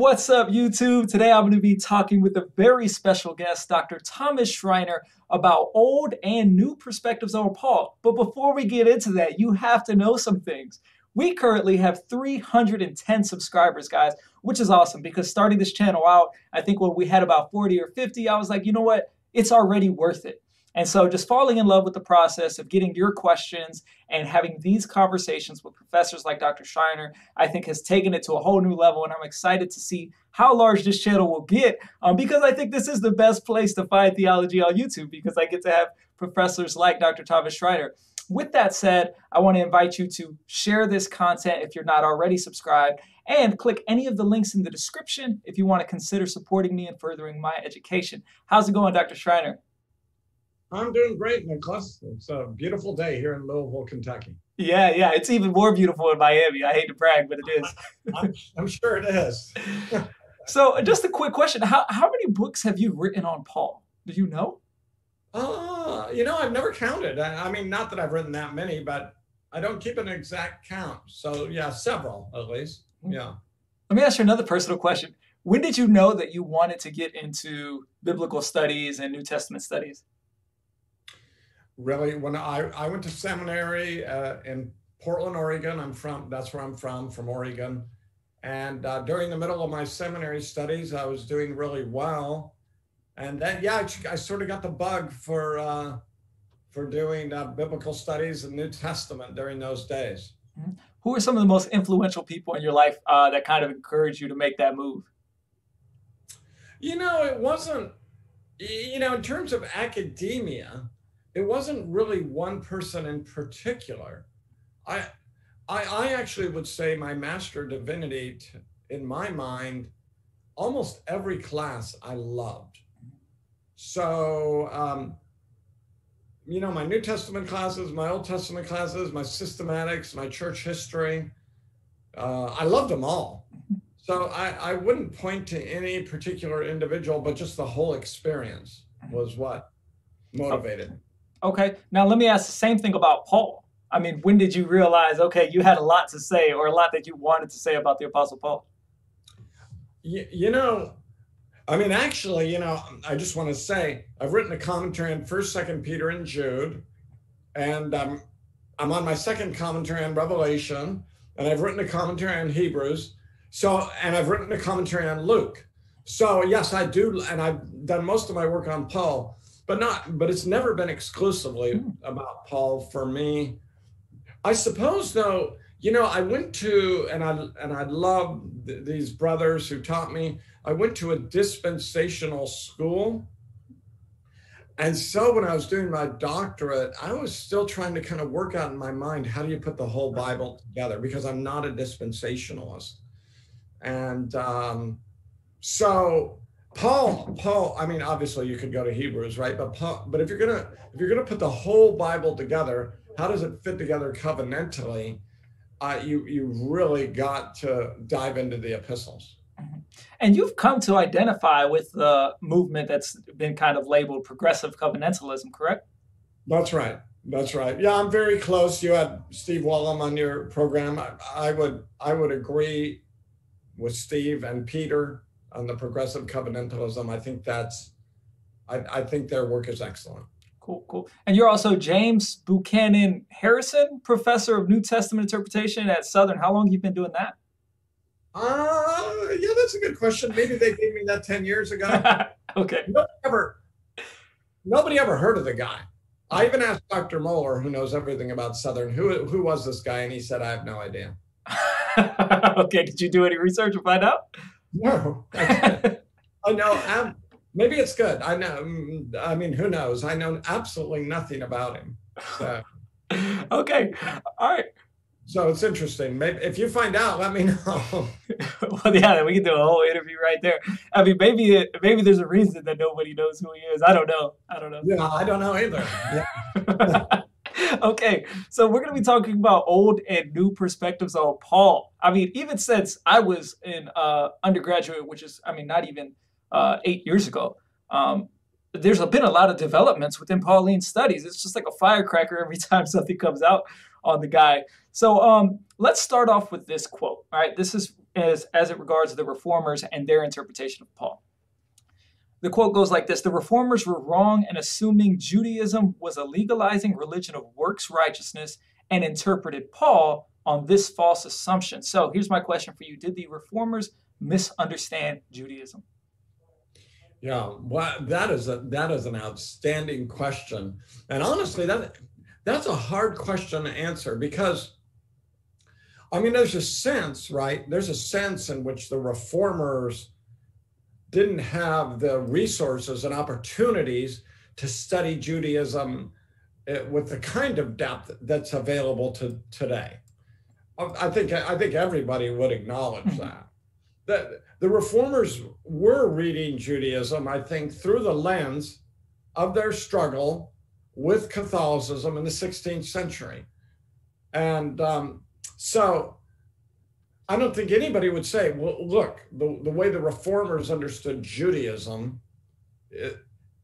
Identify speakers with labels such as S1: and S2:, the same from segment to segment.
S1: What's up, YouTube? Today I'm going to be talking with a very special guest, Dr. Thomas Schreiner, about old and new perspectives on Paul. But before we get into that, you have to know some things. We currently have 310 subscribers, guys, which is awesome because starting this channel out, I think when we had about 40 or 50, I was like, you know what? It's already worth it. And so just falling in love with the process of getting your questions and having these conversations with professors like Dr. Schreiner, I think has taken it to a whole new level. And I'm excited to see how large this channel will get um, because I think this is the best place to find theology on YouTube because I get to have professors like Dr. Thomas Schreiner. With that said, I want to invite you to share this content if you're not already subscribed and click any of the links in the description if you want to consider supporting me and furthering my education. How's it going, Dr. Schreiner?
S2: I'm doing great, Nicholas. It's a beautiful day here in Louisville, Kentucky.
S1: Yeah, yeah. It's even more beautiful in Miami. I hate to brag, but it is.
S2: I'm, I'm sure it is.
S1: so, just a quick question: How how many books have you written on Paul? Do you know?
S2: Uh, you know, I've never counted. I, I mean, not that I've written that many, but I don't keep an exact count. So, yeah, several at least. Hmm. Yeah.
S1: Let me ask you another personal question. When did you know that you wanted to get into biblical studies and New Testament studies?
S2: Really when I, I went to seminary uh, in Portland, Oregon. I'm from, that's where I'm from, from Oregon. And uh, during the middle of my seminary studies, I was doing really well. And then, yeah, I, I sort of got the bug for, uh, for doing uh, biblical studies and New Testament during those days.
S1: Mm-hmm. Who are some of the most influential people in your life uh, that kind of encouraged you to make that move?
S2: You know, it wasn't, you know, in terms of academia, it wasn't really one person in particular. I, I, I actually would say my master divinity, t- in my mind, almost every class I loved. So, um, you know, my New Testament classes, my Old Testament classes, my systematics, my church history, uh, I loved them all. So I, I wouldn't point to any particular individual, but just the whole experience was what motivated.
S1: Okay. Now let me ask the same thing about Paul. I mean, when did you realize, okay, you had a lot to say or a lot that you wanted to say about the Apostle Paul?
S2: You, you know, I mean, actually, you know, I just want to say I've written a commentary on First, Second Peter, and Jude, and um, I'm on my second commentary on Revelation, and I've written a commentary on Hebrews. So, and I've written a commentary on Luke. So, yes, I do, and I've done most of my work on Paul but not but it's never been exclusively hmm. about paul for me. I suppose though you know i went to and i and i love th- these brothers who taught me. I went to a dispensational school. And so when i was doing my doctorate i was still trying to kind of work out in my mind how do you put the whole bible together? Because i'm not a dispensationalist. And um, so Paul, Paul, I mean, obviously you could go to Hebrews, right? But Paul, but if you're gonna if you're gonna put the whole Bible together, how does it fit together covenantally? Uh, you you really got to dive into the epistles. Mm-hmm.
S1: And you've come to identify with the movement that's been kind of labeled progressive covenantalism, correct?
S2: That's right. That's right. Yeah, I'm very close. You had Steve Wellum on your program. I, I would I would agree with Steve and Peter on the progressive covenantalism. I think that's, I, I think their work is excellent.
S1: Cool, cool. And you're also James Buchanan Harrison, professor of New Testament interpretation at Southern. How long have you been doing that?
S2: Uh, yeah, that's a good question. Maybe they gave me that 10 years ago.
S1: okay.
S2: Nobody ever, nobody ever heard of the guy. I even asked Dr. Mohler, who knows everything about Southern, who, who was this guy? And he said, I have no idea.
S1: okay. Did you do any research to find out?
S2: No, I, know. I'm, maybe it's good. I know. Mm, I mean, who knows? I know absolutely nothing about him. So.
S1: okay. All right.
S2: So it's interesting. Maybe if you find out, let me know.
S1: well, yeah, we can do a whole interview right there. I mean, maybe maybe there's a reason that nobody knows who he is. I don't know. I don't know.
S2: Yeah, I don't know either. Yeah.
S1: okay, so we're going to be talking about old and new perspectives on Paul. I mean, even since I was in uh, undergraduate, which is, I mean, not even uh, eight years ago, um, there's been a lot of developments within Pauline studies. It's just like a firecracker every time something comes out on the guy. So um, let's start off with this quote. All right, this is as, as it regards the reformers and their interpretation of Paul. The quote goes like this The reformers were wrong in assuming Judaism was a legalizing religion of works righteousness and interpreted Paul on this false assumption. So here's my question for you Did the reformers misunderstand Judaism?
S2: Yeah, well, that is a that is an outstanding question, and honestly, that that's a hard question to answer because, I mean, there's a sense, right? There's a sense in which the reformers didn't have the resources and opportunities to study Judaism eh, with the kind of depth that's available to today. I think I think everybody would acknowledge mm-hmm. that. That the reformers were reading Judaism, I think, through the lens of their struggle with Catholicism in the 16th century. And um, so I don't think anybody would say, well, look, the, the way the reformers understood Judaism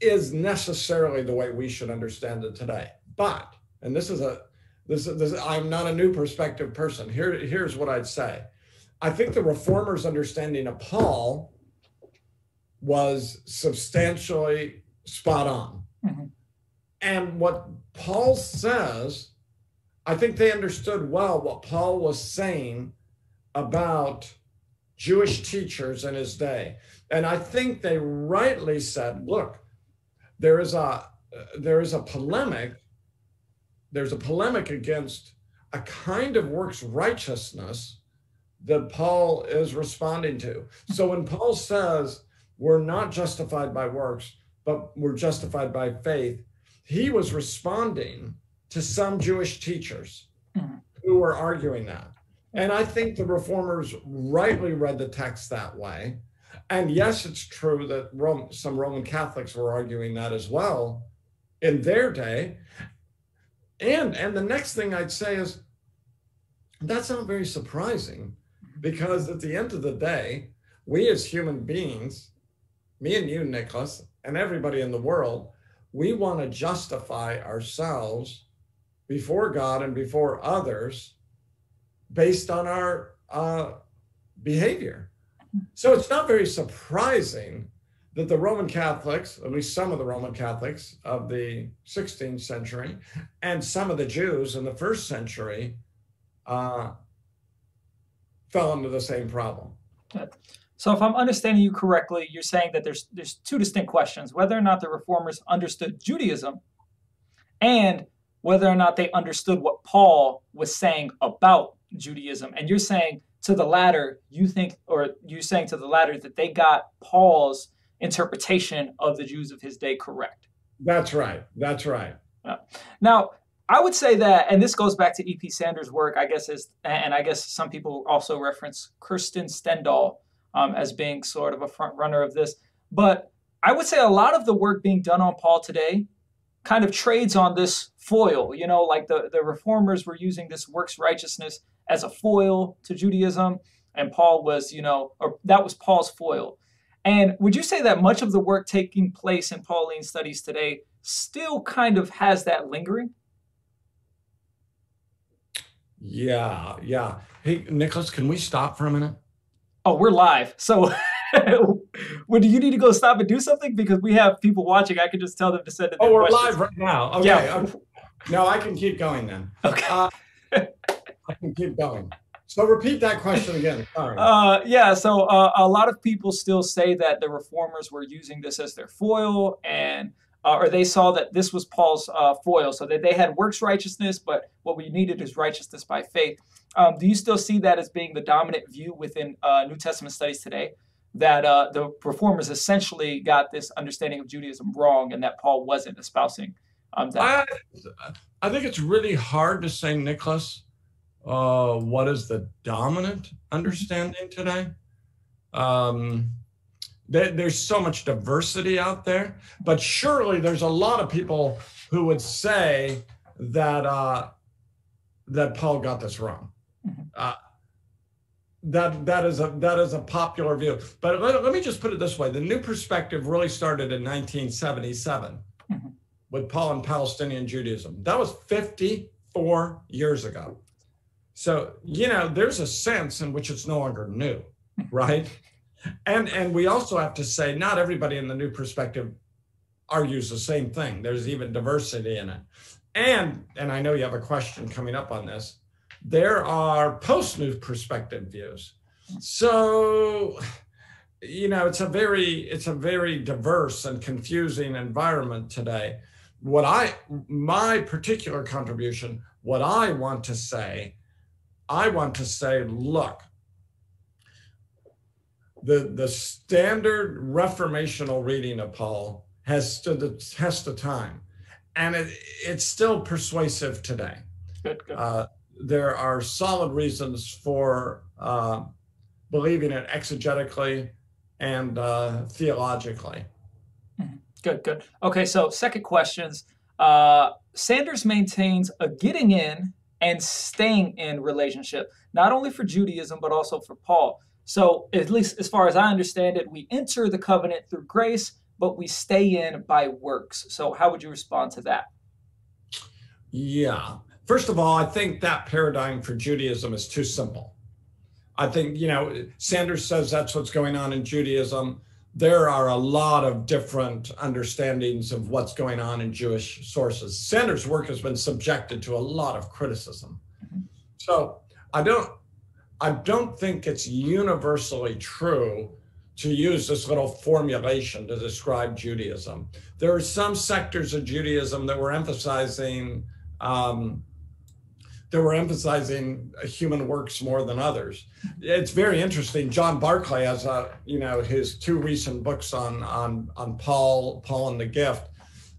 S2: is necessarily the way we should understand it today. But, and this is a, this, is this I'm not a new perspective person. Here, here's what I'd say. I think the reformers' understanding of Paul was substantially spot on. Mm-hmm. And what Paul says, I think they understood well what Paul was saying about Jewish teachers in his day. And I think they rightly said, look, there is a there is a polemic there's a polemic against a kind of works righteousness that Paul is responding to. So when Paul says we're not justified by works, but we're justified by faith, he was responding to some Jewish teachers mm-hmm. who were arguing that. And I think the reformers rightly read the text that way. And yes, it's true that Rome, some Roman Catholics were arguing that as well in their day. And and the next thing I'd say is that's not very surprising because at the end of the day, we as human beings, me and you, Nicholas, and everybody in the world, we want to justify ourselves before God and before others based on our uh, behavior. So it's not very surprising that the Roman Catholics, at least some of the Roman Catholics of the 16th century, and some of the Jews in the first century uh, fell into the same problem.
S1: So, if I'm understanding you correctly, you're saying that there's there's two distinct questions: whether or not the reformers understood Judaism, and whether or not they understood what Paul was saying about Judaism. And you're saying to the latter, you think, or you're saying to the latter that they got Paul's interpretation of the Jews of his day correct.
S2: That's right. That's right.
S1: Now, I would say that, and this goes back to E.P. Sanders' work, I guess, is, and I guess some people also reference Krister Stendahl um, as being sort of a front runner of this. But I would say a lot of the work being done on Paul today kind of trades on this foil. You know, like the, the reformers were using this works righteousness as a foil to Judaism, and Paul was, you know, or that was Paul's foil. And would you say that much of the work taking place in Pauline studies today still kind of has that lingering?
S2: Yeah, yeah. Hey, Nicholas, can we stop for a minute?
S1: Oh, we're live. So, well, do you need to go stop and do something? Because we have people watching. I can just tell them to send it.
S2: Oh, we're questions. live right now. Okay. Yeah. No, I can keep going then. Okay. Uh, I can keep going. So repeat that question again. Sorry.
S1: Uh, yeah. So uh, a lot of people still say that the reformers were using this as their foil, and uh, or they saw that this was Paul's uh, foil, so that they had works righteousness, but what we needed is righteousness by faith. Um, do you still see that as being the dominant view within uh, New Testament studies today? That uh, the reformers essentially got this understanding of Judaism wrong, and that Paul wasn't espousing um,
S2: that. I, I think it's really hard to say, Nicholas uh, what is the dominant understanding today. Um, there, there's so much diversity out there, but surely there's a lot of people who would say that uh, that Paul got this wrong. Mm-hmm. Uh, that that is a that is a popular view. But let, let me just put it this way: the new perspective really started in 1977 mm-hmm. with Paul and Palestinian Judaism. That was 54 years ago. So, you know, there's a sense in which it's no longer new, right? and and we also have to say not everybody in the new perspective argues the same thing. There's even diversity in it. And and I know you have a question coming up on this. There are post-new perspective views. So you know, it's a very it's a very diverse and confusing environment today. What I my particular contribution, what I want to say, I want to say, look, the the standard reformational reading of Paul has stood the test of time, and it, it's still persuasive today.
S1: Good, good.
S2: Uh, there are solid reasons for uh, believing it exegetically and uh, theologically.
S1: Mm-hmm. Good, good. Okay, so second questions. Uh, Sanders maintains a getting in and staying in relationship, not only for Judaism, but also for Paul. So, at least as far as I understand it, we enter the covenant through grace, but we stay in by works. So, how would you respond to that?
S2: Yeah. First of all, I think that paradigm for Judaism is too simple. I think, you know, Sanders says that's what's going on in Judaism. There are a lot of different understandings of what's going on in Jewish sources. Sanders' work has been subjected to a lot of criticism. Mm-hmm. So I don't I don't think it's universally true to use this little formulation to describe Judaism. There are some sectors of Judaism that were emphasizing um, that were emphasizing human works more than others. It's very interesting. John Barclay has a, you know his two recent books on on on Paul Paul and the gift,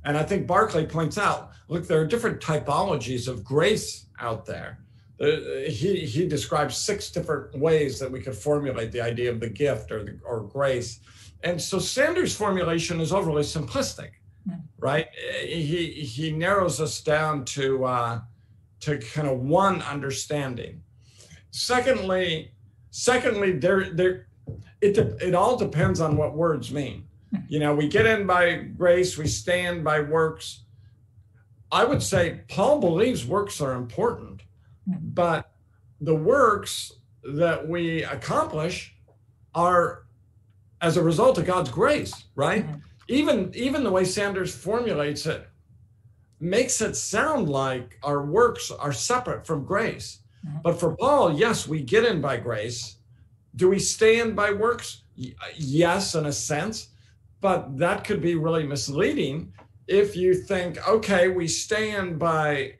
S2: and I think Barclay points out, look, there are different typologies of grace out there. Uh, he he describes six different ways that we could formulate the idea of the gift or the, or grace, and so Sanders' formulation is overly simplistic, hmm. right? He he narrows us down to. Uh, to kind of one understanding. Secondly, secondly, there there it it all depends on what words mean. You know, we get in by grace, we stand by works. I would say Paul believes works are important, but the works that we accomplish are as a result of God's grace, right? Mm-hmm. Even even the way Sanders formulates it, makes it sound like our works are separate from grace. Mm-hmm. But for Paul, yes, we get in by grace. Do we stand by works? Yes, in a sense, but that could be really misleading if you think, okay, we stand by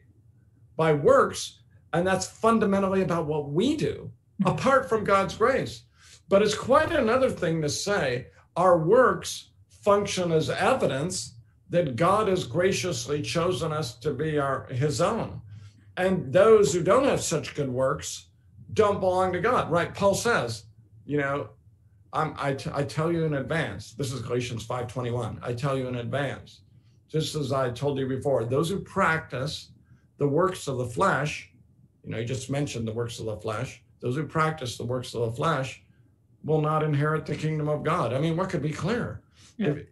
S2: by works, and that's fundamentally about what we do, mm-hmm. apart from God's grace. But it's quite another thing to say our works function as evidence that God has graciously chosen us to be our his own. And those who don't have such good works don't belong to God, right? Paul says, you know, I'm, I, t- I tell you in advance. This is Galatians 5:21. I tell you in advance, just as I told you before, those who practice the works of the flesh, you know, you just mentioned the works of the flesh. Those who practice the works of the flesh will not inherit the kingdom of God. I mean, what could be clearer? Yeah. If,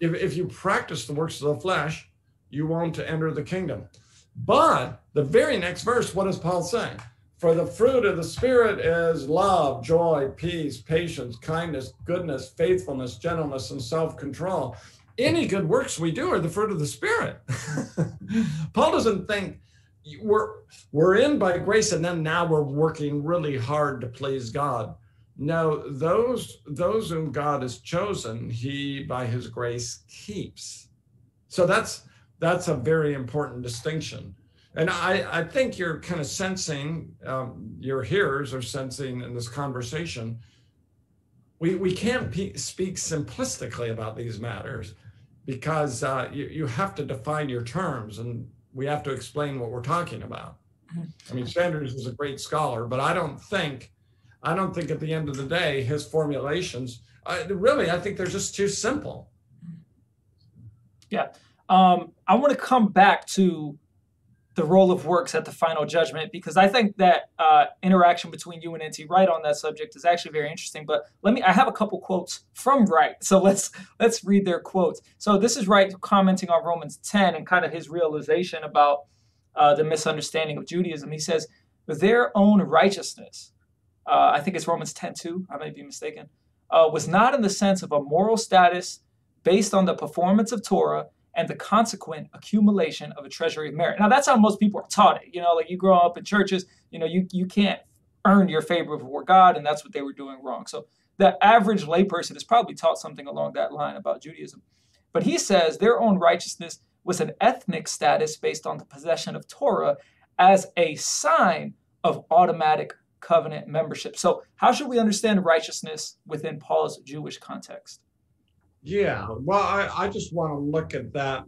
S2: if, if you practice the works of the flesh, you won't enter the kingdom. But the very next verse, what does Paul say? For the fruit of the Spirit is love, joy, peace, patience, kindness, goodness, faithfulness, gentleness, and self control. Any good works we do are the fruit of the Spirit. Paul doesn't think we're, we're in by grace and then now we're working really hard to please God. No, those those whom God has chosen, He by His grace keeps. So that's that's a very important distinction. And I, I think you're kind of sensing, um, your hearers are sensing in this conversation, we, we can't pe- speak simplistically about these matters because uh, you, you have to define your terms and we have to explain what we're talking about. I mean, Sanders is a great scholar, but I don't think I don't think at the end of the day, his formulations, really, I think they're just too simple.
S1: Yeah. Um, I want to come back to the role of works at the final judgment because I think that uh, interaction between you and N.T. Wright on that subject is actually very interesting. But let me—I have a couple quotes from Wright, so let's let's read their quotes. So this is Wright commenting on Romans 10 and kind of his realization about uh, the misunderstanding of Judaism. He says, with their own righteousness, uh, I think it's Romans 10 2, I may be mistaken, uh, was not in the sense of a moral status based on the performance of Torah and the consequent accumulation of a treasury of merit. Now, that's how most people are taught it. You know, like you grow up in churches, you know, you, you can't earn your favor before God, and that's what they were doing wrong. So the average layperson is probably taught something along that line about Judaism. But he says their own righteousness was an ethnic status based on the possession of Torah as a sign of automatic covenant membership. So, how should we understand righteousness within Paul's Jewish context?
S2: Yeah, well, I, I just want to look at that.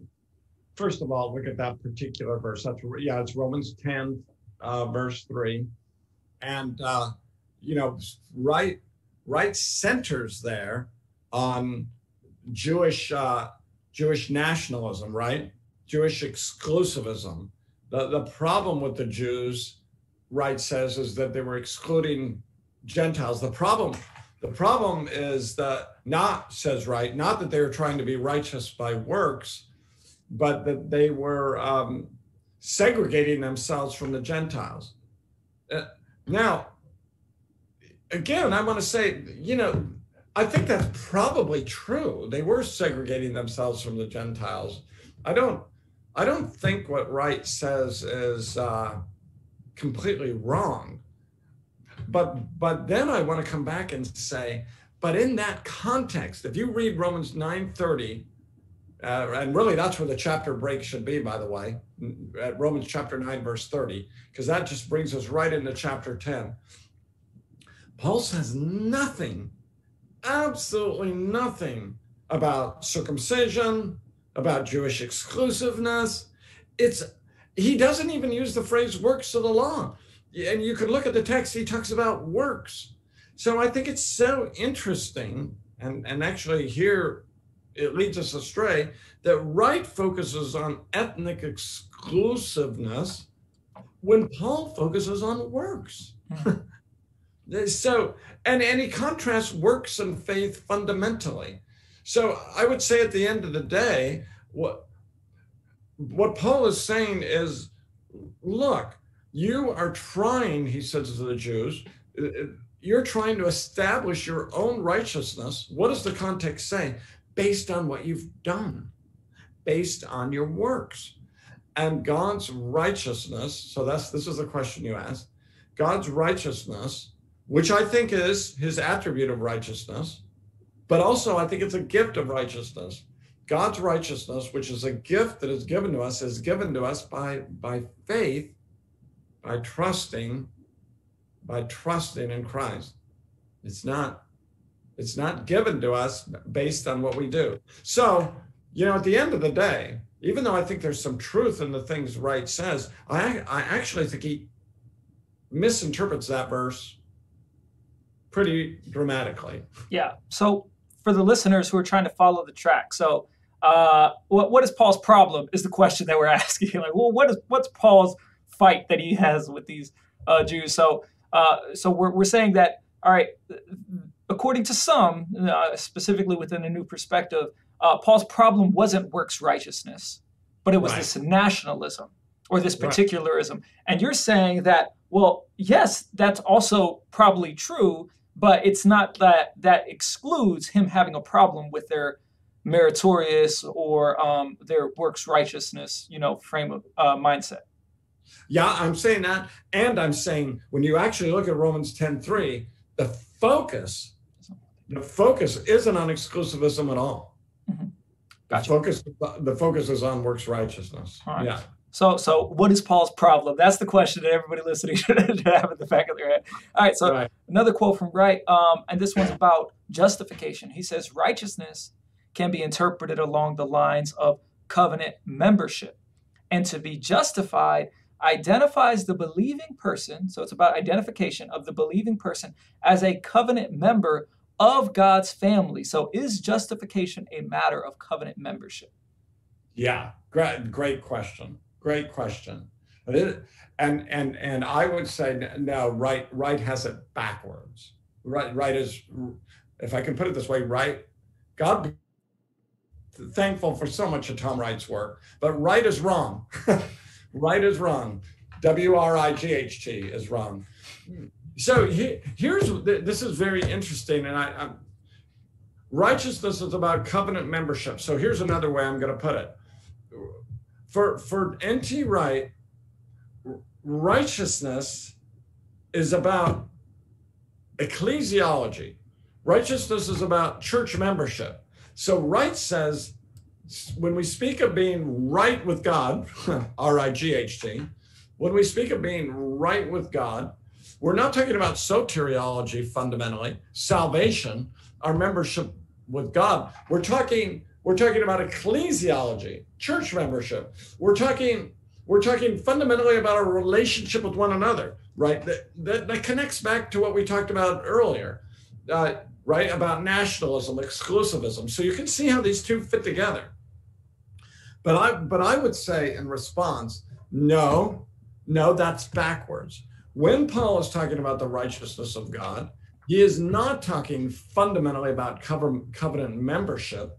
S2: First of all, look at that particular verse. That's yeah, it's Romans 10, uh, verse 3. And, uh, you know, Wright, Wright centers there on Jewish, uh, Jewish nationalism, right? Jewish exclusivism. The, the problem with the Jews, Wright says, is that they were excluding Gentiles. The problem, the problem is that not, says Wright, not that they were trying to be righteous by works, but that they were um, segregating themselves from the Gentiles. Uh, now, again, I want to say, you know, I think that's probably true. They were segregating themselves from the Gentiles. I don't, I don't think what Wright says is uh, completely wrong. But, but then I want to come back and say, but in that context, if you read Romans 9:30, uh, and really that's where the chapter break should be, by the way, at Romans chapter 9, verse 30, because that just brings us right into chapter 10. Paul says nothing, absolutely nothing about circumcision, about Jewish exclusiveness. It's he doesn't even use the phrase works of the law. And you can look at the text, he talks about works. So I think it's so interesting, and, and actually here it leads us astray, that Wright focuses on ethnic exclusiveness when Paul focuses on works. Hmm. so, and, and he contrasts works and faith fundamentally. So I would say at the end of the day, what what Paul is saying is, look, you are trying, he says to the Jews, uh, you're trying to establish your own righteousness. What does the context say? Based on what you've done, based on your works. And God's righteousness, so that's this is the question you asked. God's righteousness, which I think is his attribute of righteousness, but also I think it's a gift of righteousness. God's righteousness, which is a gift that is given to us, is given to us by, by faith, by trusting by trusting in Christ. It's not it's not given to us based on what we do. So, you know, at the end of the day, even though I think there's some truth in the things Wright says, I I actually think he misinterprets that verse pretty dramatically.
S1: Yeah. So for the listeners who are trying to follow the track, so uh, what what is Paul's problem? Is the question that we're asking. Like, well, what is what's Paul's fight that he has with these uh, Jews? So uh, so we're, we're saying that, all right, according to some, uh, specifically within a new perspective, uh, Paul's problem wasn't works righteousness, but it was right. this nationalism or this particularism. Right. And you're saying that, well, yes, that's also probably true, but it's not that that excludes him having a problem with their meritorious or um, their works righteousness, you know, frame of uh, mindset.
S2: Yeah, I'm saying that. And I'm saying when you actually look at Romans 10 3, the focus, the focus isn't on exclusivism at all. Mm-hmm. Gotcha. The focus, the focus is on works righteousness. Yeah.
S1: So, so what is Paul's problem? That's the question that everybody listening should have in the back of their head. All right. So, right. another quote from Wright, um, and this one's about justification. He says, "Righteousness can be interpreted along the lines of covenant membership, and to be justified identifies the believing person, so it's about identification of the believing person as a covenant member of God's family. So is justification a matter of covenant membership?
S2: Yeah, great, great question. Great question. And and and I would say no. Wright, Wright has it backwards. Wright Wright is, if I can put it this way, right. God, thankful for so much of Tom Wright's work, but Wright is wrong. Wright is wrong. W R I G H T is wrong. So he, here's this is very interesting, and I, I'm, righteousness is about covenant membership. So here's another way I'm going to put it. For for N.T. Wright, righteousness is about ecclesiology. Righteousness is about church membership. So Wright says when we speak of being right with God, R I G H T, when we speak of being right with God, we're not talking about soteriology fundamentally, salvation, our membership with God. We're talking we're talking about ecclesiology, church membership. We're talking we're talking fundamentally about our relationship with one another, right? That that, that connects back to what we talked about earlier, uh, right? About nationalism, exclusivism. So you can see how these two fit together. But I but I would say in response, no, no, that's backwards. When Paul is talking about the righteousness of God, he is not talking fundamentally about covenant membership,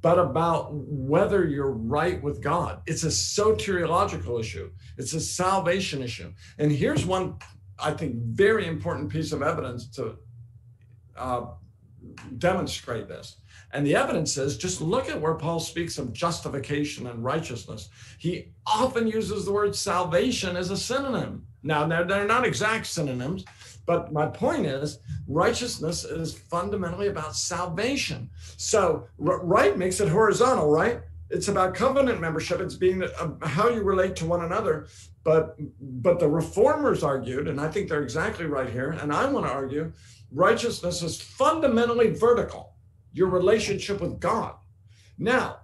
S2: but about whether you're right with God. It's a soteriological issue, it's a salvation issue. And here's one, I think, very important piece of evidence to uh, demonstrate this. And the evidence is just look at where Paul speaks of justification and righteousness. He often uses the word salvation as a synonym. Now, they're, not exact synonyms, but my point is righteousness is fundamentally about salvation. So, Wright makes it horizontal, right? It's about covenant membership. It's being uh, how you relate to one another. But but the reformers argued, and I think they're exactly right here. And I want to argue, righteousness is fundamentally vertical your relationship with God. Now,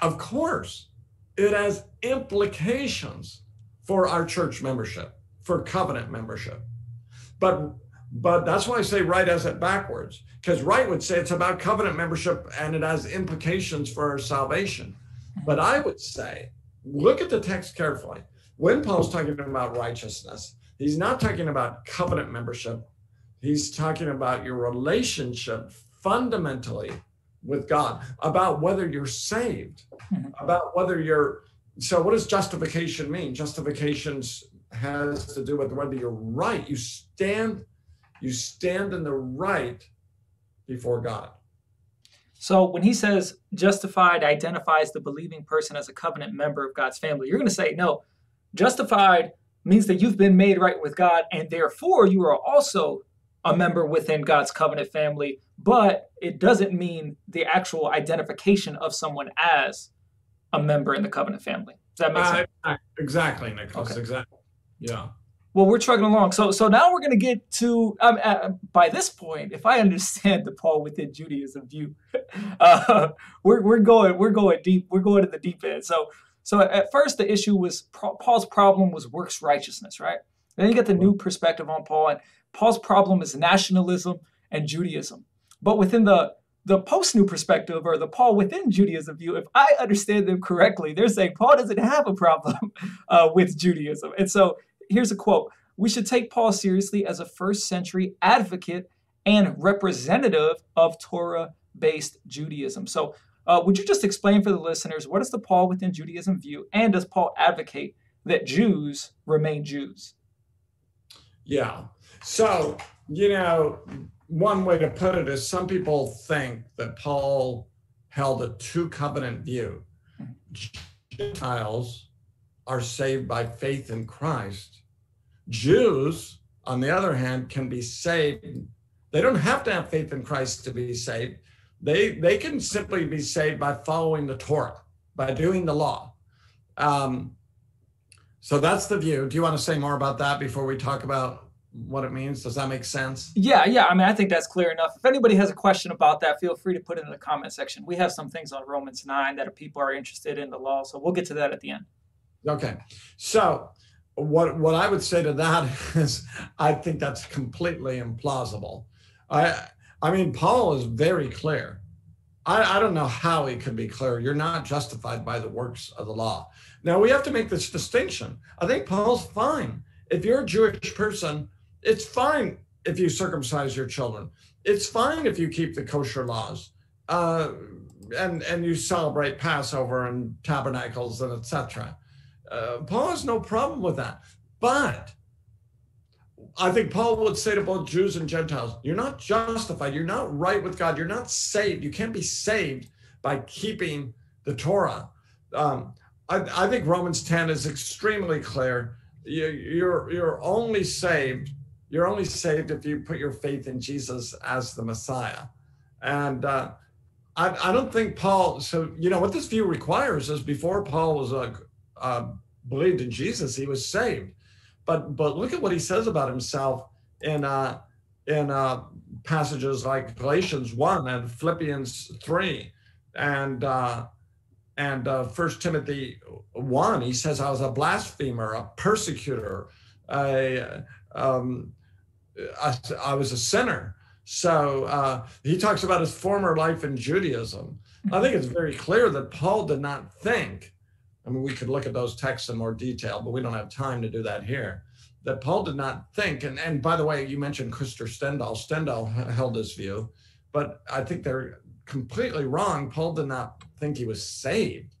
S2: of course, it has implications for our church membership, for covenant membership. But but that's why I say Wright has it backwards, because Wright would say it's about covenant membership and it has implications for our salvation. But I would say, look at the text carefully. When Paul's talking about righteousness, he's not talking about covenant membership. He's talking about your relationship fundamentally with God about whether you're saved, mm-hmm. about whether you're. So, what does justification mean? Justification has to do with whether you're right. You stand, you stand in the right before God.
S1: So when he says justified identifies the believing person as a covenant member of God's family, you're going to say no. Justified means that you've been made right with God, and therefore you are also a member within God's covenant family, but it doesn't mean the actual identification of someone as a member in the covenant family. Does that make uh,
S2: sense? Exactly, Nicholas. Okay. Exactly. Yeah.
S1: Well, we're trucking along. So, so now we're going to get to. Um, uh, by this point, if I understand the Paul within Judaism view, uh, we're we're going we're going deep. We're going to the deep end. So, so at first the issue was Paul's problem was works righteousness, right? Then you get the new perspective on Paul, and Paul's problem is nationalism and Judaism. But within the the post new perspective or the Paul within Judaism view, if I understand them correctly, they're saying Paul doesn't have a problem uh, with Judaism. And so here's a quote We should take Paul seriously as a first century advocate and representative of Torah based Judaism. So, uh, would you just explain for the listeners what is the Paul within Judaism view, and does Paul advocate that Jews remain Jews?
S2: Yeah. So, you know, one way to put it is some people think that Paul held a two covenant view. Gentiles are saved by faith in Christ. Jews, on the other hand, can be saved. They don't have to have faith in Christ to be saved. They, they can simply be saved by following the Torah, by doing the law. Um, so that's the view. Do you want to say more about that before we talk about what it means? Does that make sense?
S1: Yeah, yeah. I mean, I think that's clear enough. If anybody has a question about that, feel free to put it in the comment section. We have some things on Romans 9 that people are interested in the law, so we'll get to that at the end.
S2: Okay. So, what what I would say to that is I think that's completely implausible. I I mean, Paul is very clear. I, I don't know how he could be clear. You're not justified by the works of the law. Now we have to make this distinction. I think Paul's fine. If you're a Jewish person, it's fine if you circumcise your children. It's fine if you keep the kosher laws, uh, and and you celebrate Passover and tabernacles and etc. Uh, Paul has no problem with that. But I think Paul would say to both Jews and Gentiles, you're not justified. You're not right with God. You're not saved. You can't be saved by keeping the Torah. Um, I, I, think Romans 10 is extremely clear. You, you're, you're only saved. You're only saved if you put your faith in Jesus as the Messiah. And uh, I, I, don't think Paul, so, you know, what this view requires is before Paul was a, uh, believed in Jesus, he was saved. But but look at what he says about himself in uh, in uh, passages like Galatians one and Philippians three, and uh, and uh, First Timothy one. He says, "I was a blasphemer, a persecutor, a, um, I, I was a sinner." So uh, he talks about his former life in Judaism. I think it's very clear that Paul did not think I mean, we could look at those texts in more detail, but we don't have time to do that here. That Paul did not think, and, and by the way, you mentioned Christopher Stendahl. Stendahl held this view, but I think they're completely wrong. Paul did not think he was saved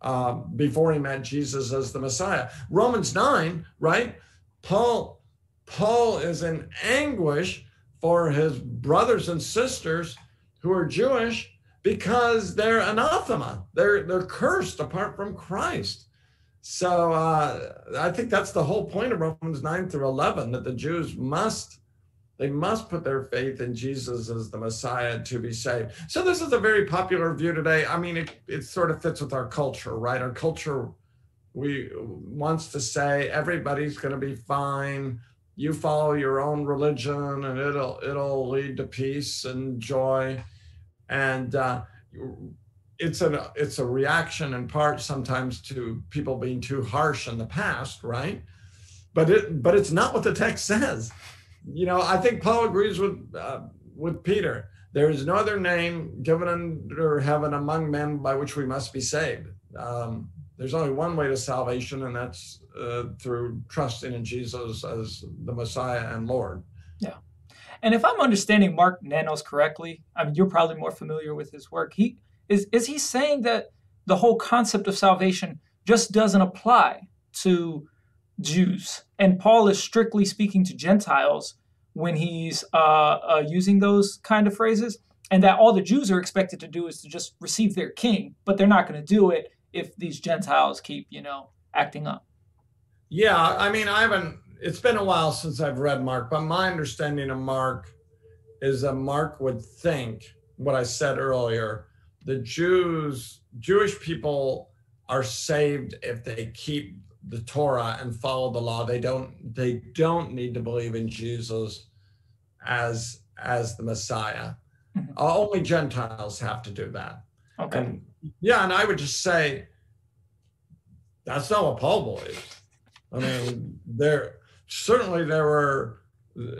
S2: uh, before he met Jesus as the Messiah. Romans 9, right? Paul, Paul is in anguish for his brothers and sisters who are Jewish because they're anathema. They're they're cursed apart from Christ. So uh, I think that's the whole point of Romans 9 through 11 that the Jews must they must put their faith in Jesus as the Messiah to be saved. So this is a very popular view today. I mean, it, it sort of fits with our culture, right? Our culture we wants to say everybody's going to be fine. You follow your own religion, and it'll it'll lead to peace and joy and uh, it's a it's a reaction in part sometimes to people being too harsh in the past, right? But it but it's not what the text says. You know, I think Paul agrees with uh, with Peter. There is no other name given under heaven among men by which we must be saved. Um, there's only one way to salvation, and that's uh, through trusting in Jesus as the Messiah and Lord.
S1: Yeah. And if I'm understanding Mark Nanos correctly, I mean, you're probably more familiar with his work. He is is he saying that the whole concept of salvation just doesn't apply to Jews, and Paul is strictly speaking to Gentiles when he's uh, uh, using those kind of phrases, and that all the Jews are expected to do is to just receive their king, but they're not going to do it if these Gentiles keep, you know, acting up.
S2: Yeah, I mean, I haven't it's been a while since I've read Mark, but my understanding of Mark is that Mark would think what I said earlier the Jews, Jewish people are saved if they keep the Torah and follow the law. They don't they don't need to believe in Jesus as as the Messiah. Mm-hmm. Only Gentiles have to do that. Okay. And yeah, and I would just say that's not what Paul believes. I mean, there certainly there were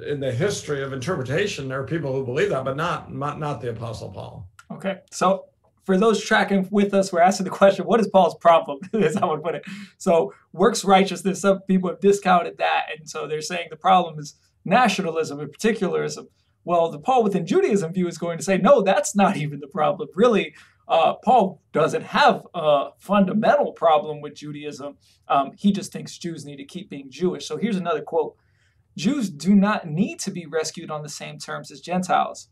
S2: in the history of interpretation there are people who believe that but not not, not the apostle paul
S1: okay so for those tracking with us, we're asking the question, what is Paul's problem? That's how I would put it. So works righteousness, some people have discounted that. And so they're saying the problem is nationalism and particularism. Well, the Paul within Judaism view is going to say, no, that's not even the problem. Really, uh, Paul doesn't have a fundamental problem with Judaism. Um, he just thinks Jews need to keep being Jewish. So here's another quote Jews do not need to be rescued on the same terms as Gentiles,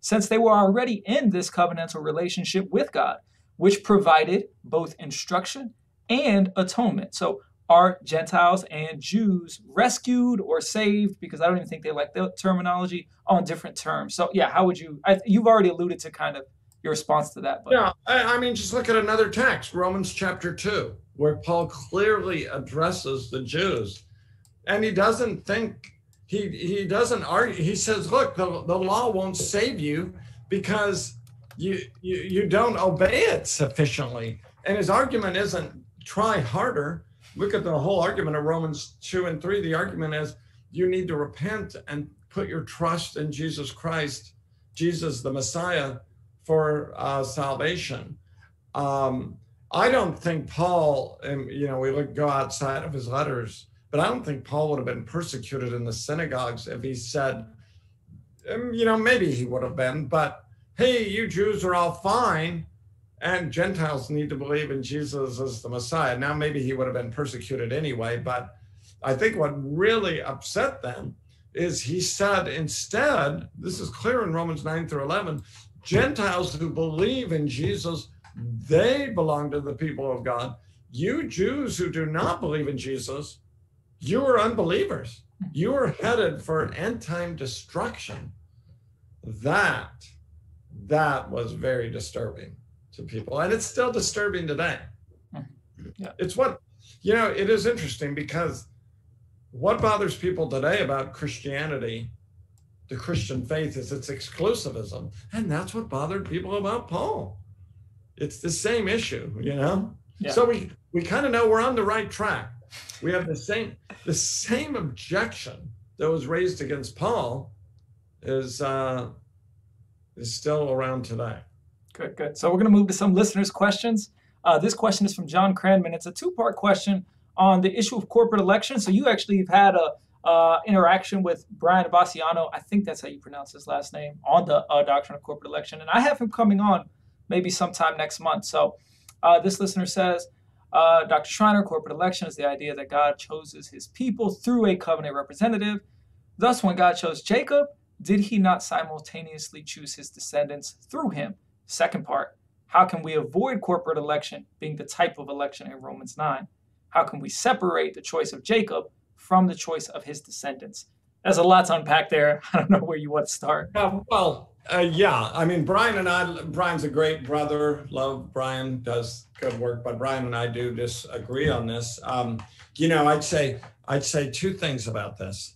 S1: since they were already in this covenantal relationship with God, which provided both instruction and atonement. So are Gentiles and Jews rescued or saved? Because I don't even think they like the terminology on different terms. So yeah, how would you? I, you've already alluded to kind of your response to that.
S2: But. Yeah, I, I mean, just look at another text, Romans chapter 2, where Paul clearly addresses the Jews. And he doesn't think, he, he doesn't argue. He says, look, the, the law won't save you because you, you, you don't obey it sufficiently. And his argument isn't try harder. Look at the whole argument of Romans 2 and 3. The argument is you need to repent and put your trust in Jesus Christ, Jesus the Messiah, for uh, salvation. Um, I don't think Paul, and you know, we look go outside of his letters, but I don't think Paul would have been persecuted in the synagogues if he said, um, you know, maybe he would have been, but hey, you Jews are all fine, and Gentiles need to believe in Jesus as the Messiah. Now, maybe he would have been persecuted anyway, but I think what really upset them is he said instead, this is clear in Romans 9 through 11, Gentiles who believe in Jesus, they belong to the people of God. You Jews who do not believe in Jesus, you are unbelievers. You are headed for end time destruction. That, that was very disturbing to people. And it's still disturbing today. Yeah. It's what, you know, it is interesting because what bothers people today about Christianity, the Christian faith, is its exclusivism. And that's what bothered people about Paul. It's the same issue, you know? Yeah. So we, we kind of know we're on the right track. We have the same the same objection that was raised against Paul is uh, is still around today.
S1: Good, good. So we're going to move to some listeners' questions. Uh, this question is from John Cranman. It's a two-part question on the issue of corporate elections. So you actually have had a uh, interaction with Brian Bassiano. I think that's how you pronounce his last name on the uh, doctrine of corporate election, and I have him coming on maybe sometime next month. So uh, this listener says. Uh, Dr. Schreiner, corporate election is the idea that God chooses his people through a covenant representative. Thus, when God chose Jacob, did he not simultaneously choose his descendants through him? Second part, how can we avoid corporate election being the type of election in Romans 9? How can we separate the choice of Jacob from the choice of his descendants? There's a lot to unpack there. I don't know where you want to start.
S2: Uh, well, uh, yeah, I mean, Brian and I, Brian's a great brother. Love Brian, does good work, but Brian and I do disagree on this. Um, you know, I'd say I'd say two things about this,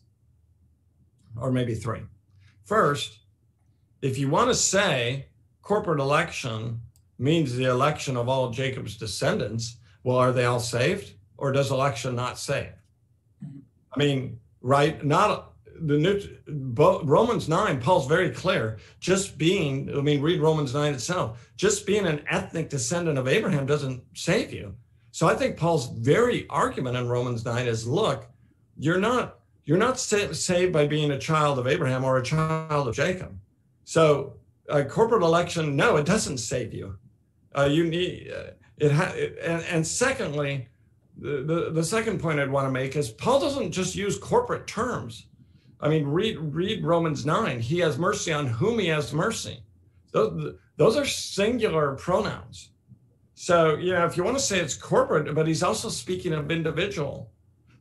S2: or maybe three. First, if you want to say corporate election means the election of all Jacob's descendants, well, are they all saved, or does election not save? I mean, right? Not the new Romans 9, Paul's very clear. Just being, I mean, read Romans 9 itself. Just being an ethnic descendant of Abraham doesn't save you. So I think Paul's very argument in Romans 9 is look, you're not you're not saved by being a child of Abraham or a child of Jacob. So a corporate election, no, it doesn't save you. Uh, you need uh, it, ha- and, and secondly, the, the, the second point I'd want to make is Paul doesn't just use corporate terms. I mean, read read Romans 9. He has mercy on whom he has mercy. Those, those are singular pronouns. So, you know, if you want to say it's corporate, but he's also speaking of individual.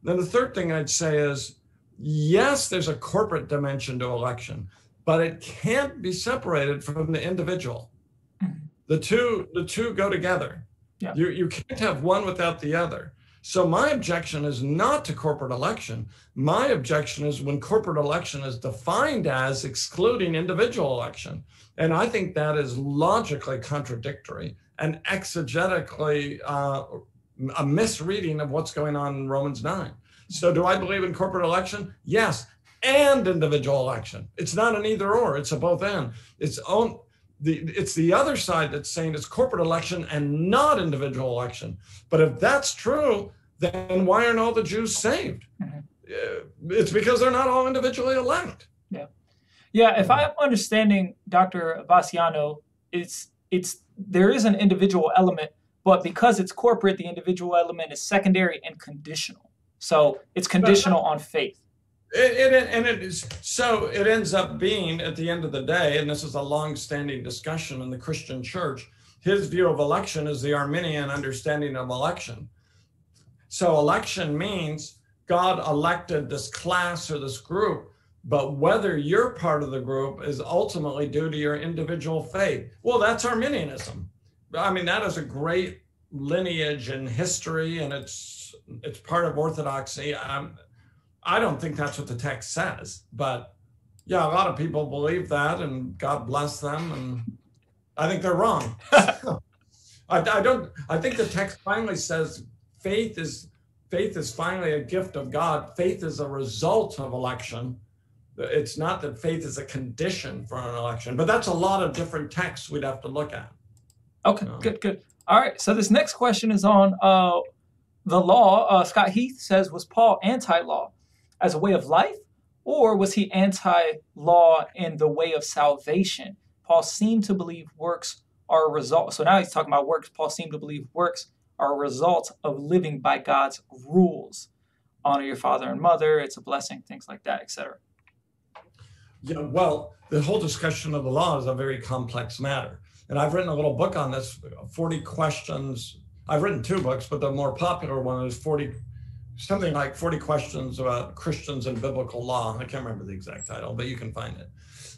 S2: Then the third thing I'd say is yes, there's a corporate dimension to election, but it can't be separated from the individual. Mm-hmm. The two, the two go together. Yeah. You, you can't have one without the other. So my objection is not to corporate election. My objection is when corporate election is defined as excluding individual election. And I think that is logically contradictory and exegetically uh, a misreading of what's going on in Romans 9. So do I believe in corporate election? Yes, and individual election. It's not an either or, it's a both and. It's own the it's the other side that's saying it's corporate election and not individual election. But if that's true, then why aren't all the Jews saved? Mm-hmm. Uh, it's because they're not all individually elect.
S1: Yeah, yeah. If I'm understanding Dr. Bassiano, it's it's there is an individual element, but because it's corporate, the individual element is secondary and conditional. So it's conditional on faith.
S2: It, it, and it is so it ends up being at the end of the day, and this is a long-standing discussion in the Christian church. His view of election is the Arminian understanding of election. So election means God elected this class or this group, but whether you're part of the group is ultimately due to your individual faith. Well, that's Arminianism. I mean, that is a great lineage and history, and it's it's part of orthodoxy. I don't think that's what the text says, but yeah, a lot of people believe that, and God bless them. And I think they're wrong. I, I don't. I think the text finally says faith is faith is finally a gift of God. Faith is a result of election. It's not that faith is a condition for an election, but that's a lot of different texts we'd have to look at.
S1: Okay, good, good. All right. So this next question is on uh, the law. Uh, Scott Heath says, was Paul anti-law? As a way of life, or was he anti law in the way of salvation? Paul seemed to believe works are a result. So now he's talking about works. Paul seemed to believe works are a result of living by God's rules. honor your father and mother. It's a blessing, things like that, etc.
S2: Yeah, well, the whole discussion of the law is a very complex matter. And I've written a little book on this 40 questions. I've written two books, but the more popular one is 40, something like 40 questions about Christians and biblical law. I can't remember the exact title, but you can find it.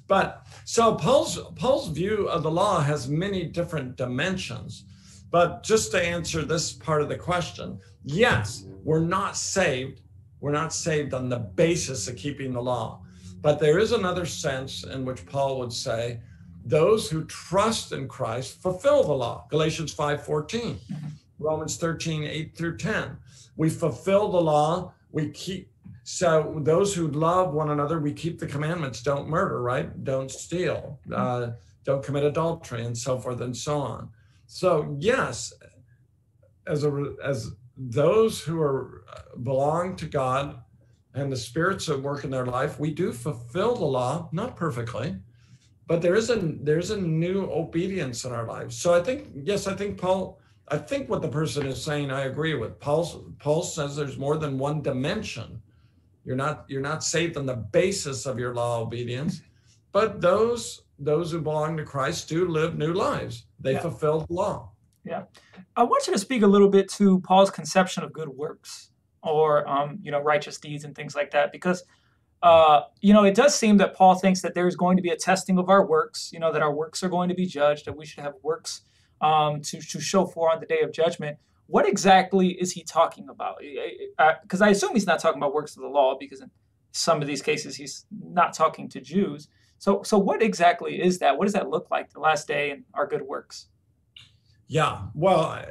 S2: But so Paul's, Paul's view of the law has many different dimensions. But just to answer this part of the question, yes, we're not saved. We're not saved on the basis of keeping the law. But there is another sense in which Paul would say, those who trust in Christ fulfill the law. Galatians 5:14, Romans 13, 8 through 10. We fulfill the law, we keep so those who love one another, we keep the commandments. Don't murder, right? Don't steal, uh, don't commit adultery, and so forth and so on. So yes, as a as those who are belong to God and the spirits that work in their life, we do fulfill the law, not perfectly, but there is a there's a new obedience in our lives. So I think yes, I think Paul. I think what the person is saying, I agree with. Paul Paul says there's more than one dimension. You're not you're not saved on the basis of your law obedience, but those those who belong to Christ do live new lives. They yeah. fulfill the law.
S1: Yeah, I want you to speak a little bit to Paul's conception of good works or um, you know righteous deeds and things like that because uh, you know, it does seem that Paul thinks that there's going to be a testing of our works, you know, that our works are going to be judged, that we should have works um, to, to show for on the day of judgment. What exactly is he talking about? Because I assume he's not talking about works of the law, because in some of these cases he's not talking to Jews. So, so what exactly is that? What does that look like, the last day and our good works?
S2: Yeah, well,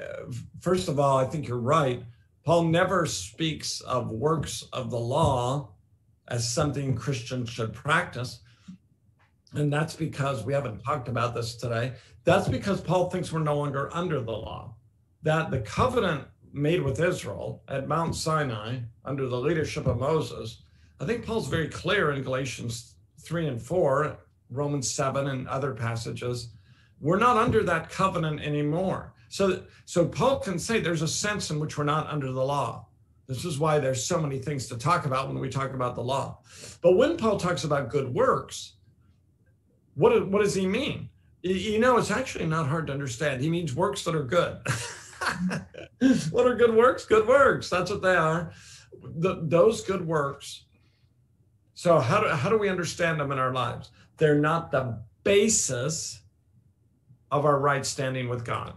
S2: first of all, I think you're right. Paul never speaks of works of the law as something Christians should practice. And that's because we haven't talked about this today. That's because Paul thinks we're no longer under the law, that the covenant made with Israel at Mount Sinai under the leadership of Moses, I think Paul's very clear in Galatians 3 and 4, Romans 7, and other passages. We're not under that covenant anymore. So, so Paul can say there's a sense in which we're not under the law. This is why there's so many things to talk about when we talk about the law. But when Paul talks about good works, what, what does he mean? You know, it's actually not hard to understand. He means works that are good. what are good works? Good works. That's what they are. The, those good works. So, how do, how do we understand them in our lives? They're not the basis of our right standing with God.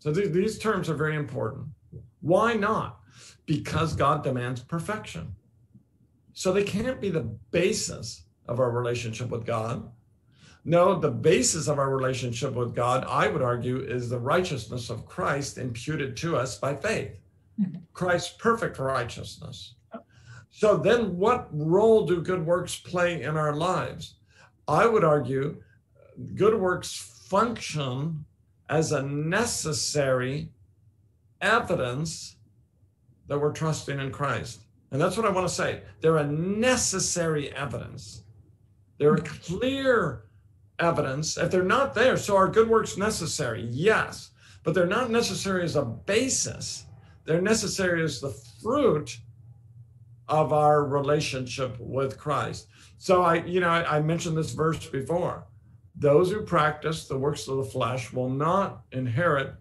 S2: So, th- these terms are very important. Why not? because God demands perfection. So they can't be the basis of our relationship with God. No, the basis of our relationship with God, I would argue, is the righteousness of Christ imputed to us by faith. Mm-hmm. Christ's perfect righteousness. So then, what role do good works play in our lives? I would argue good works function as a necessary evidence that we're trusting in Christ. And that's what I want to say. They're a necessary evidence. They're a clear evidence. If they're not there, so are good works necessary? Yes. But they're not necessary as a basis. They're necessary as the fruit of our relationship with Christ. So I, you know, I, I mentioned this verse before. Those who practice the works of the flesh will not inherit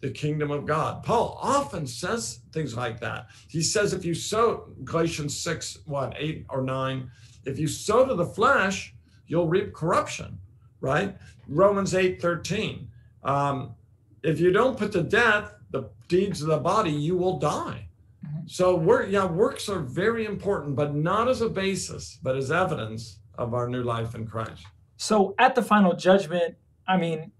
S2: the kingdom of God. Paul often says things like that. He says, if you sow, Galatians 6, what, 8 or 9, if you sow to the flesh, you'll reap corruption, right? Romans 8, 13. Um, if you don't put to death the deeds of the body, you will die. Mm-hmm. So work, yeah, works are very important, but not as a basis, but as evidence of our new life in Christ.
S1: So at the final judgment, I mean,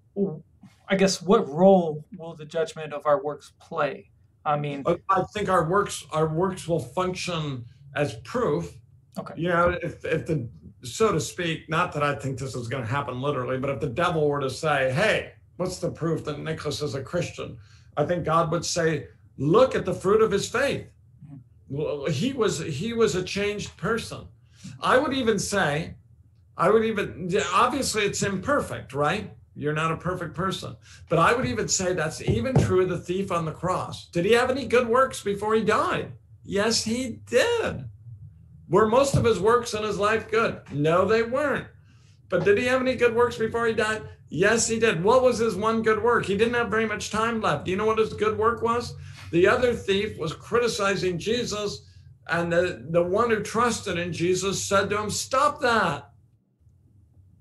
S1: I guess what role will the judgment of our works play? I mean,
S2: I think our works our works will function as proof. Okay. You know, if if the so to speak, not that I think this is going to happen literally, but if the devil were to say, "Hey, what's the proof that Nicholas is a Christian?" I think God would say, "Look at the fruit of his faith. He was he was a changed person." I would even say, I would even obviously it's imperfect, right? You're not a perfect person. But I would even say that's even true of the thief on the cross. Did he have any good works before he died? Yes, he did. Were most of his works in his life good? No, they weren't. But did he have any good works before he died? Yes, he did. What was his one good work? He didn't have very much time left. Do you know what his good work was? The other thief was criticizing Jesus, and the, the one who trusted in Jesus said to him, Stop that.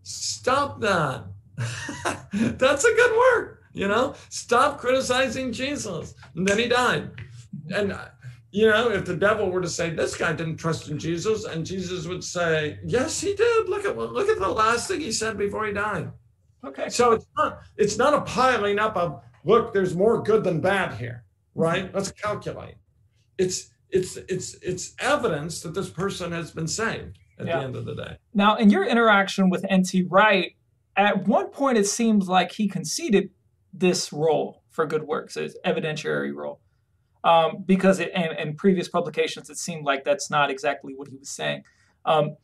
S2: Stop that. That's a good work, you know? Stop criticizing Jesus. And then he died. And you know, if the devil were to say this guy didn't trust in Jesus, and Jesus would say, "Yes, he did. Look at look at the last thing he said before he died."
S1: Okay.
S2: So it's not it's not a piling up of look. There's more good than bad here, right? Mm-hmm. Let's calculate. It's it's it's it's evidence that this person has been saved at yeah. the end of the day.
S1: Now, in your interaction with N.T. Wright, at one point it seems like he conceded this role for good works, his evidentiary role um, because it, and, in previous publications it seemed like that's not exactly what he was saying. Um,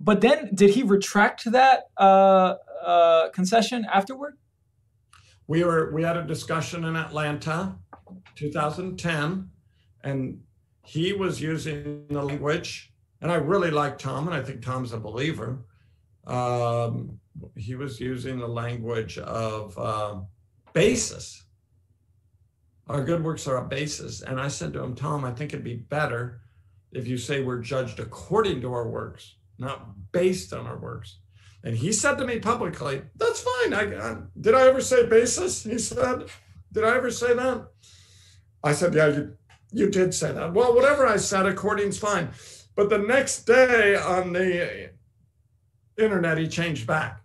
S1: but then, did he retract that uh, uh, concession afterward?
S2: We were we had a discussion in Atlanta, 2010, and he was using the language, and I really like Tom, and I think Tom's a believer. Um, he was using the language of uh, basis our good works are a basis. And I said to him, Tom, I think it'd be better if you say we're judged according to our works, not based on our works. And he said to me publicly, "That's fine. I, I, did I ever say basis?" He said, "Did I ever say that?" I said, "Yeah, you, you did say that." Well, whatever I said, according's fine. But the next day on the internet, he changed back,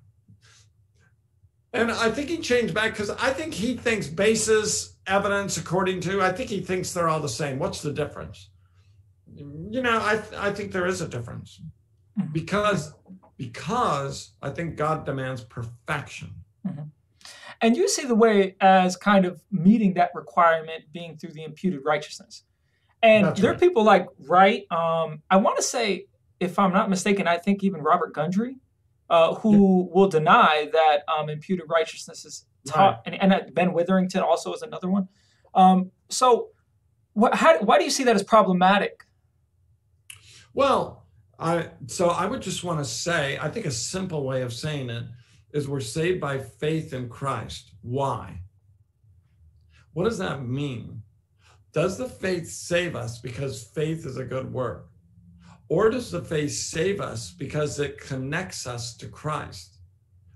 S2: and I think he changed back because I think he thinks basis evidence according to i think he thinks they're all the same what's the difference you know i i think there is a difference mm-hmm. because because i think god demands perfection mm-hmm.
S1: and you see the way as kind of meeting that requirement being through the imputed righteousness and That's there right. are people like Wright um, i want to say if i'm not mistaken i think even robert gundry uh, who yeah. will deny that um, imputed righteousness is right. and, and Ben Witherington also is another one. Um, so, what, how, why do you see that as problematic?
S2: Well, I so I would just want to say I think a simple way of saying it is we're saved by faith in Christ. Why? What does that mean? Does the faith save us because faith is a good work? Or does the faith save us because it connects us to Christ?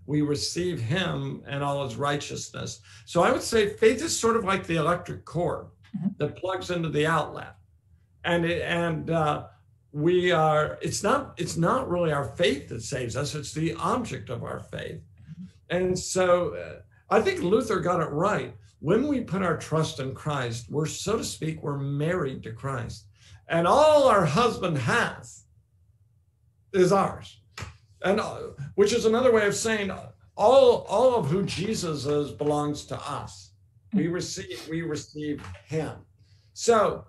S2: We receive him and all his righteousness. So I would say faith is sort of like the electric cord mm-hmm. that plugs into the outlet. And it, and uh, we are it's not it's not really our faith that saves us, it's the object of our faith. Mm-hmm. And so uh, I think Luther got it right. When we put our trust in Christ, we're so to speak, we're married to Christ. And all our husband has is ours and uh, which is another way of saying all all of who Jesus is belongs to us. We receive we receive Him. So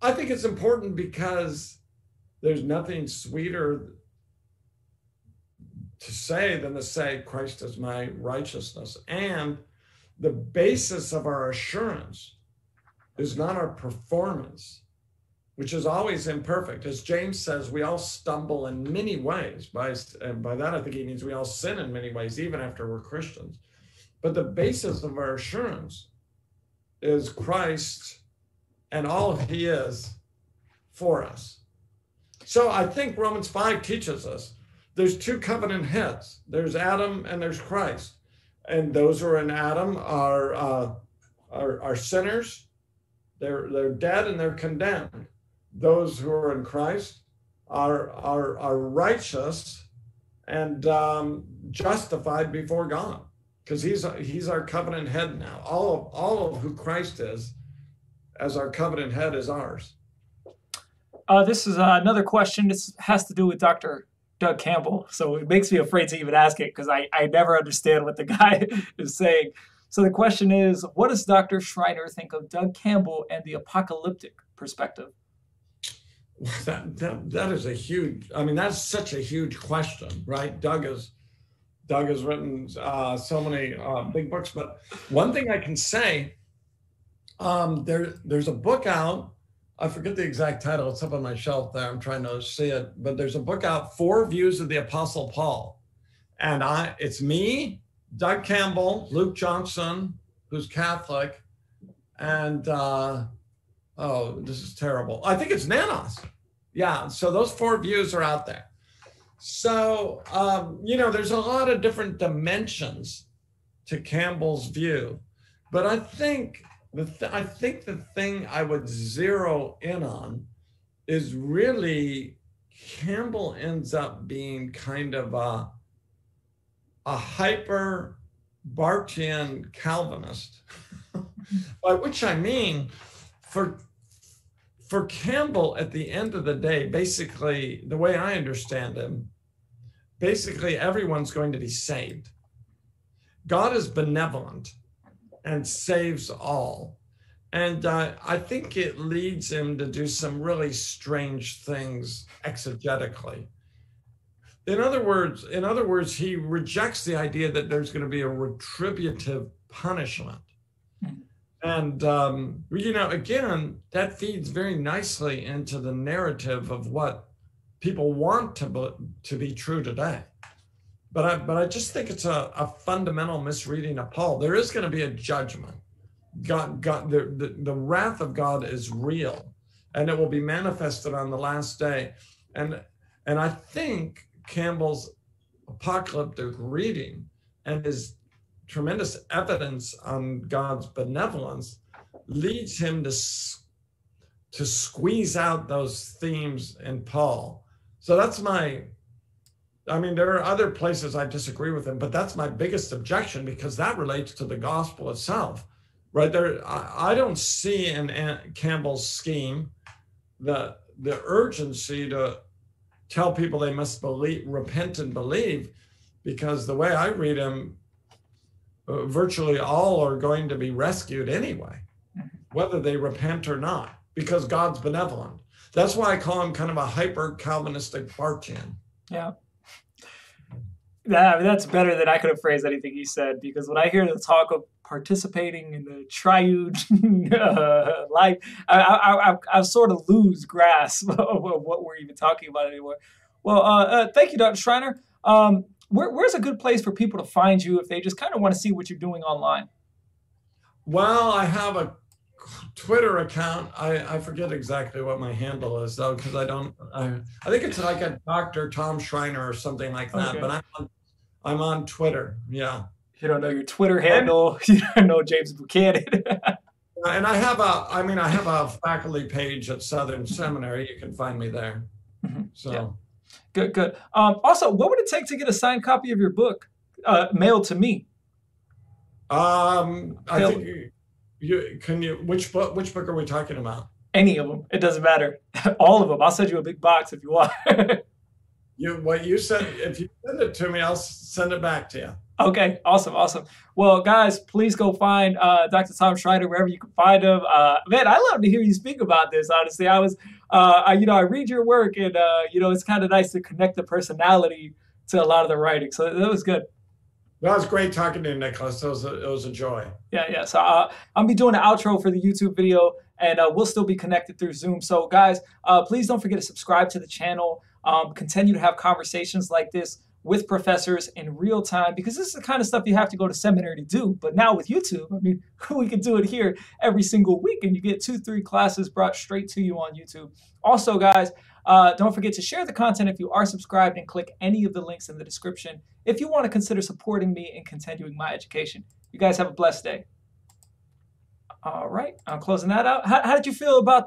S2: I think it's important because there's nothing sweeter to say than to say Christ is my righteousness. And the basis of our assurance is not our performance, which is always imperfect. As James says, we all stumble in many ways. By, by that, I think he means we all sin in many ways, even after we're Christians. But the basis of our assurance is Christ and all he is for us. So I think Romans 5 teaches us there's two covenant heads there's Adam and there's Christ. And those who are in Adam are, uh, are, are sinners, they're, they're dead and they're condemned those who are in Christ are are are righteous and um, justified before God because he's he's our covenant head now. All of all of who Christ is as our covenant head is ours.
S1: Uh, this is uh, another question. This has to do with Dr. Doug Campbell, so it makes me afraid to even ask it because I, I never understand what the guy is saying. So the question is, what does Dr. Schreiner think of Doug Campbell and the apocalyptic perspective?
S2: That, that that is a huge i mean that's such a huge question right doug has doug has written uh, so many uh, big books but one thing i can say um, there there's a book out I forget the exact title. It's up on my shelf there. I'm trying to see it, but there's a book out, Four Views of the Apostle Paul, and I it's me, Doug Campbell, Luke Johnson, who's Catholic, and uh, oh, this is terrible. I think it's Nanos. Yeah, so those four views are out there. So um, you know, there's a lot of different dimensions to Campbell's view, but I think the th- I think the thing I would zero in on is really Campbell ends up being kind of a, a hyper Barthian Calvinist, by which I mean for for Campbell at the end of the day, basically the way I understand him, basically everyone's going to be saved. God is benevolent and saves all. And uh, I think it leads him to do some really strange things exegetically. In other words, in other words, he rejects the idea that there's going to be a retributive punishment. And um, you know, again, that feeds very nicely into the narrative of what people want to be, to be true today. But I, but I just think it's a, a fundamental misreading of Paul. There is going to be a judgment. God, God, the, the, the wrath of God is real, and it will be manifested on the last day. And and I think Campbell's apocalyptic reading and his tremendous evidence on God's benevolence leads him to to squeeze out those themes in Paul. So that's my I mean, there are other places I disagree with him, but that's my biggest objection because that relates to the gospel itself, right? There, I, I don't see in Campbell's scheme the the urgency to tell people they must believe, repent and believe, because the way I read him, uh, virtually all are going to be rescued anyway, whether they repent or not, because God's benevolent. That's why I call him kind of a hyper Calvinistic Barthian.
S1: Yeah. That, that's better than I could have phrased anything he said because when I hear the talk of participating in the triune uh, life, I, I, I, I, sort of lose grasp of what we're even talking about anymore. Well, uh, uh, thank you, Dr. Schreiner. Um, where, where's a good place for people to find you if they just kind of want to see what you're doing online?
S2: Well, I have a Twitter account. I, I forget exactly what my handle is though, because I don't. I, I think it's like a Dr. Tom Schreiner or something like that. Okay. But I'm on, I'm on Twitter. Yeah.
S1: You don't know your Twitter handle. You don't know James Buchanan.
S2: and I have a. I mean, I have a faculty page at Southern Seminary. You can find me there. Mm-hmm. So. Yeah.
S1: Good, good. Um, also, what would it take to get a signed copy of your book uh, mailed to me?
S2: Um, I think you, you can you which book which book are we talking about?
S1: Any of them. It doesn't matter. All of them. I'll send you a big box if you want.
S2: you what you send if you send it to me, I'll send it back to you.
S1: Okay, awesome, awesome. Well, guys, please go find uh, Dr. Tom Schreiner wherever you can find him. Uh, man, I love to hear you speak about this. Honestly, I was, uh, I, you know, I read your work, and uh, you know, it's kind of nice to connect the personality to a lot of the writing. So that was good.
S2: That was great talking to you, Nicholas. It was a, it was a joy.
S1: Yeah, yeah. So uh, I'll be doing the outro for the YouTube video, and uh, we'll still be connected through Zoom. So, guys, please don't forget to subscribe to the channel. Um, continue to have conversations like this with professors in real time because this is the kind of stuff you have to go to seminary to do. But now with YouTube, I mean, we can do it here every single week and you get two, three classes brought straight to you on YouTube. Also, guys, uh, don't forget to share the content if you are subscribed and click any of the links in the description if you want to consider supporting me and continuing my education. You guys have a blessed day. All right, I'm closing that out. How, how did you feel about the